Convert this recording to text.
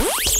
Bye.